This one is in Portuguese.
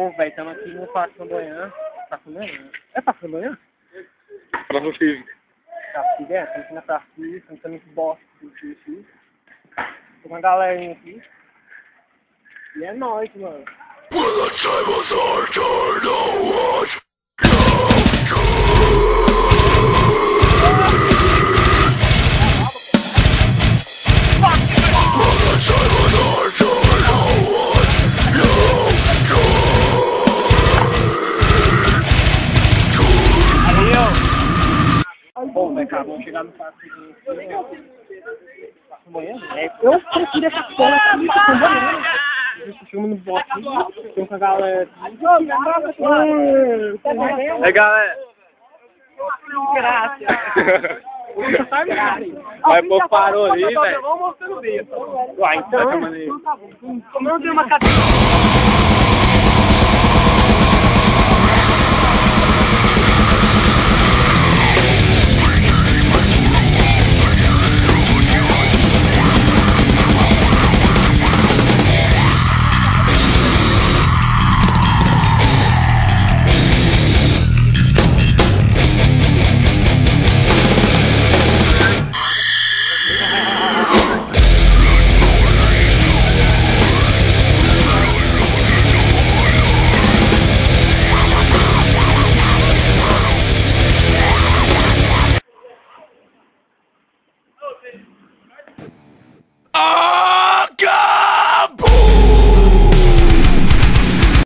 Pô, velho, estamos aqui no Parque Sandoyan. Parque Sandoyan? É Parque Cívica. Praça Cívica, é. Estamos aqui na Praça estamos com bosta aqui. Tem uma galerinha aqui. E é nóis, mano. When the tables are turned, oh Velho, cara, vamos chegar no. É, eu prefiro essa porra aqui, Parque Sandoyan. A gente filma no bote, tem com a galera. É, galera. Graça. Você sabe, cara. Vai pôr parou ali, velho. Vamos. Uai, Então, como eu não tenho uma cadeira.